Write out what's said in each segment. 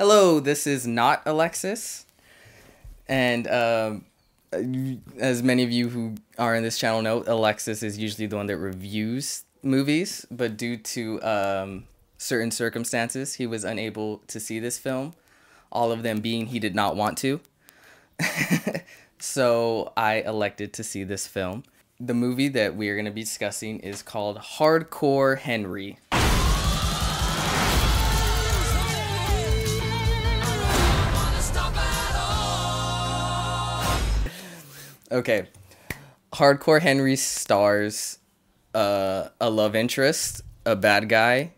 Hello, this is not Alexis. And um, as many of you who are in this channel know, Alexis is usually the one that reviews movies, but due to um, certain circumstances, he was unable to see this film. All of them being he did not want to. so I elected to see this film. The movie that we are going to be discussing is called Hardcore Henry. Okay. Hardcore Henry stars uh, a love interest, a bad guy,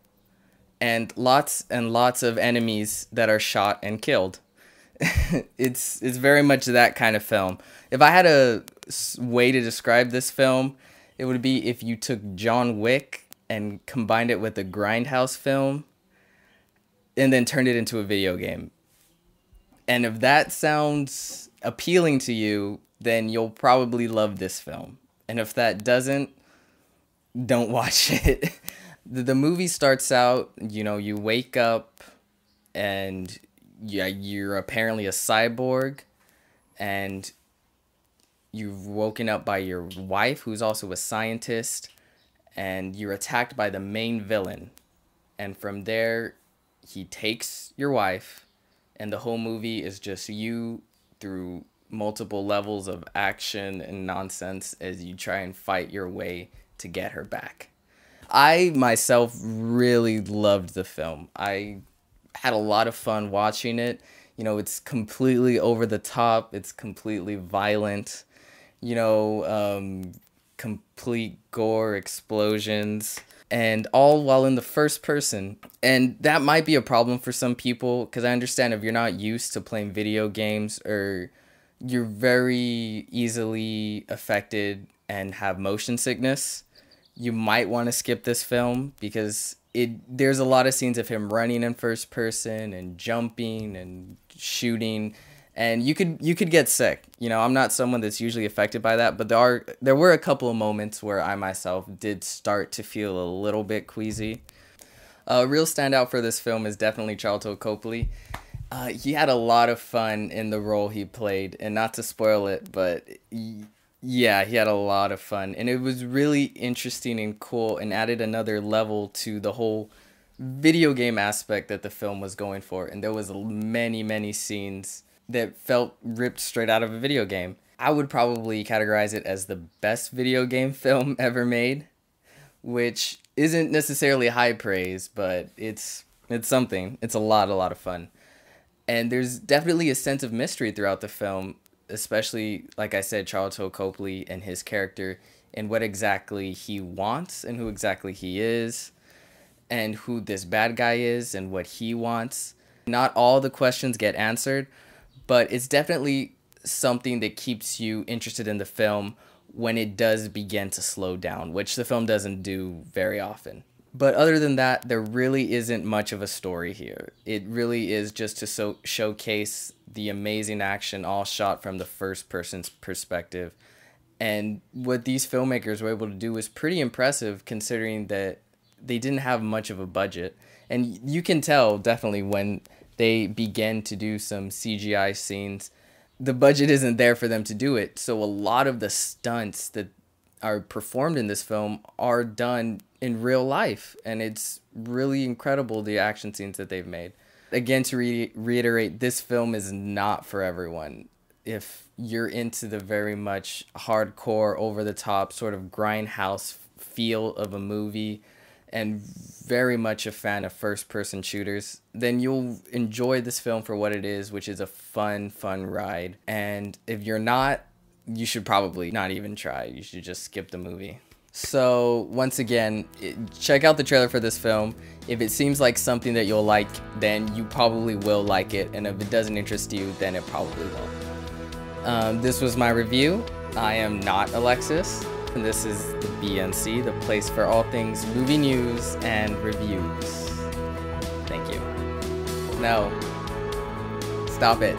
and lots and lots of enemies that are shot and killed. it's it's very much that kind of film. If I had a way to describe this film, it would be if you took John Wick and combined it with a grindhouse film and then turned it into a video game. And if that sounds appealing to you, then you'll probably love this film. And if that doesn't, don't watch it. the, the movie starts out, you know, you wake up and yeah, you're apparently a cyborg and you've woken up by your wife who's also a scientist and you're attacked by the main villain. And from there, he takes your wife and the whole movie is just you through multiple levels of action and nonsense as you try and fight your way to get her back. I myself really loved the film. I had a lot of fun watching it. You know, it's completely over the top, it's completely violent, you know, um, complete gore, explosions, and all while in the first person. And that might be a problem for some people because I understand if you're not used to playing video games or you're very easily affected and have motion sickness, you might want to skip this film because it there's a lot of scenes of him running in first person and jumping and shooting and you could you could get sick. You know, I'm not someone that's usually affected by that, but there are there were a couple of moments where I myself did start to feel a little bit queasy. A real standout for this film is definitely Sharlto Copley. Uh, he had a lot of fun in the role he played, and not to spoil it, but he, yeah, he had a lot of fun, and it was really interesting and cool, and added another level to the whole video game aspect that the film was going for. And there was many, many scenes that felt ripped straight out of a video game. I would probably categorize it as the best video game film ever made, which isn't necessarily high praise, but it's it's something. It's a lot, a lot of fun and there's definitely a sense of mystery throughout the film, especially like I said, Sharlto Copley and his character and what exactly he wants and who exactly he is, and who this bad guy is and what he wants. Not all the questions get answered, but it's definitely something that keeps you interested in the film when it does begin to slow down, which the film doesn't do very often. But other than that, there really isn't much of a story here. It really is just to so showcase the amazing action, all shot from the first person's perspective. And what these filmmakers were able to do was pretty impressive considering that they didn't have much of a budget. And you can tell definitely when they begin to do some CGI scenes, the budget isn't there for them to do it. So a lot of the stunts that are performed in this film are done in real life and it's really incredible the action scenes that they've made. Again to re- reiterate this film is not for everyone. If you're into the very much hardcore over the top sort of grindhouse feel of a movie and very much a fan of first person shooters then you'll enjoy this film for what it is which is a fun fun ride. And if you're not you should probably not even try. You should just skip the movie. So once again, check out the trailer for this film. If it seems like something that you'll like, then you probably will like it. And if it doesn't interest you, then it probably won't. Um, this was my review. I am not Alexis. And this is the BNC, the place for all things movie news and reviews. Thank you. No. Stop it.